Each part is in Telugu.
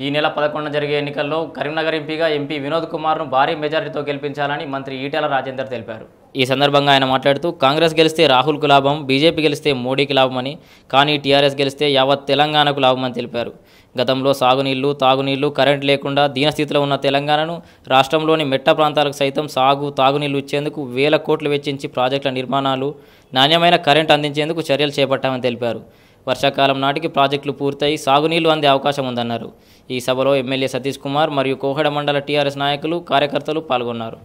ఈ నెల పదకొండున జరిగే ఎన్నికల్లో కరీంనగర్ ఎంపీగా ఎంపీ వినోద్ కుమార్ను భారీ మెజారిటీతో గెలిపించాలని మంత్రి ఈటెల రాజేందర్ తెలిపారు. ఈ సందర్భంగా ఆయన మాట్లాడుతూ కాంగ్రెస్ గెలిస్తే రాహుల్కు లాభం బీజేపీ గెలిస్తే మోడీకి లాభమని కానీ టీఆర్ఎస్ గెలిస్తే యావత్ తెలంగాణకు లాభమని తెలిపారు. గతంలో సాగునీళ్ళు తాగునీళ్ళు కరెంట్ లేకుండా దీనస్థితిలో ఉన్న తెలంగాణను రాష్ట్రంలోని మెట్ట ప్రాంతాలకు సైతం సాగు తాగునీళ్ళు ఇచ్చేందుకు వేల కోట్లు వెచ్చించి ప్రాజెక్టుల నిర్మాణాలు నాణ్యమైన కరెంట్ అందించేందుకు చర్యలు చేపట్టామని తెలిపారు. వర్షాకాలం నాటికి ప్రాజెక్టులు పూర్తయి సాగునీళ్ళు అందే అవకాశం ఉందన్నారు. ఈ సభలో ఎమ్మెల్యే సతీష్ కుమార్ మరియు కోహడ మండల టీఆర్ఎస్ నాయకులు కార్యకర్తలు పాల్గొన్నారు.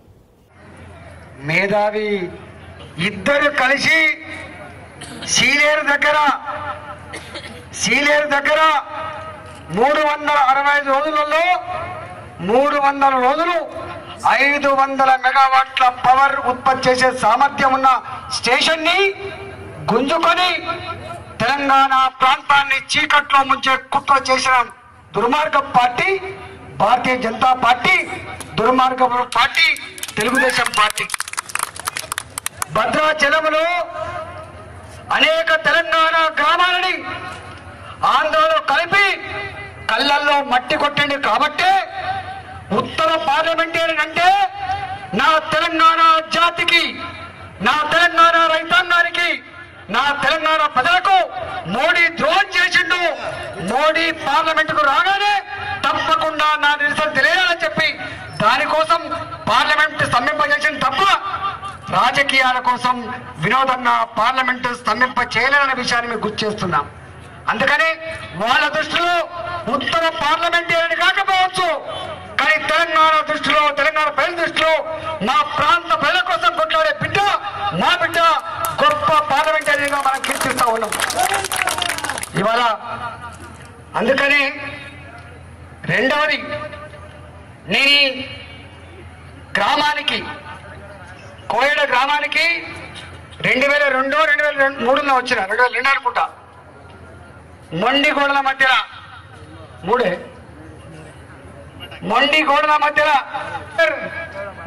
మేధావి ఇద్దరు కలిసి సీలేరు దగ్గర సీలేరు దగ్గర మూడు వందల అరవై ఐదు రోజులలో మూడు వందల రోజులు ఐదు వందల మెగావాట్ల పవర్ ఉత్పత్తి చేసే సామర్థ్యం ఉన్న స్టేషన్ని గుంజుకొని తెలంగాణ ప్రాంతాన్ని చీకట్లో ముంచే కుట్ర చేసిన దుర్మార్గ పార్టీ భారతీయ జనతా పార్టీ దుర్మార్గ పార్టీ తెలుగుదేశం పార్టీ. భద్రాచలంలో అనేక తెలంగాణ గ్రామాలని ఆంధ్రలో కలిపి కళ్ళల్లో మట్టి కొట్టండి కాబట్టే ఉత్తర పార్లమెంటేరియన్ అంటే నా తెలంగాణ జాతికి నా తెలంగాణ నా తెలంగాణ ప్రజలకు మోడీ ద్రోహం చేసిండు. మోడీ పార్లమెంట్కు రాగానే తప్పకుండా నా నిరసన తెలియాలని చెప్పి దానికోసం పార్లమెంట్ స్తంభింపజేసింది తప్ప రాజకీయాల కోసం వినోదంగా పార్లమెంటు స్తంభింప చేయలేనన్న విషయాన్ని మేము గుర్తు చేస్తున్నాం. అందుకని వాళ్ళ దృష్టిలో ఉత్తర పార్లమెంటేరియన్ కాకపోవచ్చు. కానీ తెలంగాణ దృష్టిలో తెలంగాణ ప్రజల దృష్టిలో మా ప్రాంత ప్రజల కోసం కొట్లాడే బిడ్డ మా బిడ్డ గొప్ప పార్లమెంటరీగా మనం కీర్తిస్తా ఉన్నాం. ఇవాళ అందుకని రెండవది నేను గ్రామానికి కోయడ గ్రామానికి రెండు వేల రెండు రెండు వేల రెండు మూడులో వచ్చిన రెండు వేల రెండు అనుకుంటా. మొండి గోడల మధ్యన మూడే? మొండి గోడల మధ్యన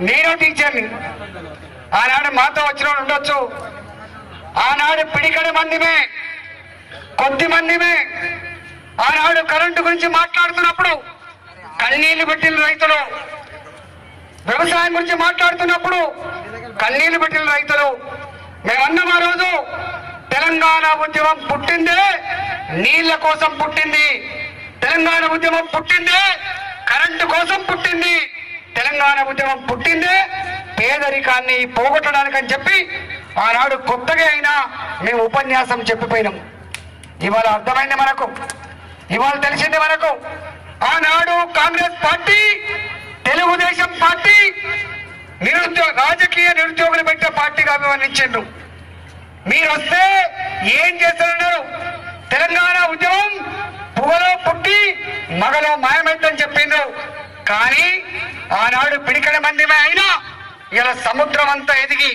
నేను టీచర్ని. ఆనాడు మాతో వచ్చిన ఉండొచ్చు. ఆనాడు పిడికడి మందిమే కొద్ది మందిమే ఆనాడు కరెంటు గురించి మాట్లాడుతున్నప్పుడు కన్నీళ్ళు పెట్టిన రైతులు వ్యవసాయం గురించి మాట్లాడుతున్నప్పుడు కన్నీళ్ళు పెట్టిన రైతులు. మేమన్నాం ఆ రోజు తెలంగాణ ఉద్యమం పుట్టిందే నీళ్ళ కోసం పుట్టింది. తెలంగాణ ఉద్యమం పుట్టిందే కరెంటు కోసం పుట్టింది. తెలంగాణ ఉద్యమం పుట్టిందే పేదరికాన్ని పోగొట్టడానికని చెప్పి ఆనాడు కొత్తగా అయినా మేము ఉపన్యాసం చెప్పిపోయినాం. ఇవాళ అర్థమైంది మనకు? ఇవాళ తెలిసింది మనకు? ఆనాడు కాంగ్రెస్ పార్టీ తెలుగుదేశం పార్టీ నిరుద్యోగ రాజకీయ నిరుద్యోగులు పెట్టే పార్టీగా అభివర్ణించిండ్రు మీరు వస్తే ఏం చేస్తారన్నారు? తెలంగాణ ఉద్యమం పువ్వలో పుట్టి మగలో మాయమైందని చెప్పిండ్రు. కానీ ఆనాడు పిడికడ మందిమే అయినా ఇలా సముద్రం అంతా ఎదిగి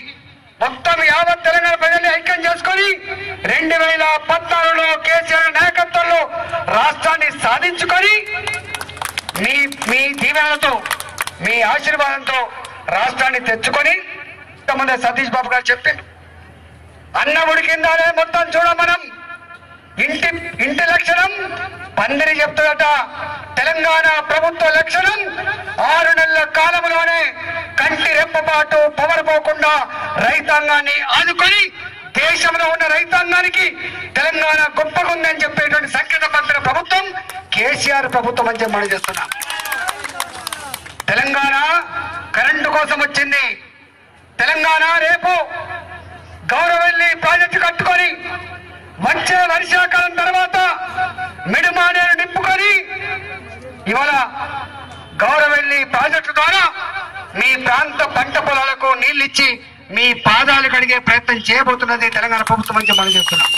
మొత్తం యావత్ తెలంగాణ ప్రజల్ని ఐక్యం చేసుకొని రెండు వేల పద్నాలుగులో కేసీఆర్ నాయకత్వంలో రాష్ట్రాన్ని సాధించుకొని మీ మీ దీవెనలతో మీ ఆశీర్వాదంతో రాష్ట్రాన్ని తెచ్చుకొని ఇంతకుముందే సతీష్ బాబు గారు చెప్పారు అన్న ఉడికిందానే మొత్తం చూడ మనం ఇంటి ఇంటి లక్షణం పందిరి చెప్తుందట తెలంగాణ ప్రభుత్వ లక్షణం ఆరు నెలల కాలంలోనే కంటి రెప్పపాటు పవర్ పోకుండా రైతాంగాన్ని ఆదుకొని దేశంలో ఉన్న రైతాంగానికి తెలంగాణ గొప్పగా ఉందని చెప్పేటువంటి సంకేత పంపిన ప్రభుత్వం కేసీఆర్ ప్రభుత్వం అని చెప్పి చేస్తున్నాం. తెలంగాణ కరెంటు కోసం వచ్చింది. తెలంగాణ రేపు గౌరవెల్లి ప్రాజెక్టు కట్టుకొని వచ్చే వర్షాకాలం తర్వాత మిడుమానేరు నింపుకొని ఇవాళ గౌరవెల్లి ప్రాజెక్టు ద్వారా మీ ప్రాంత పంట పొలాలకు నీళ్ళిచ్చి మీ పాదాలు కడిగే ప్రయత్నం చేయబోతున్నది తెలంగాణ ప్రభుత్వం అని చెప్పి మనం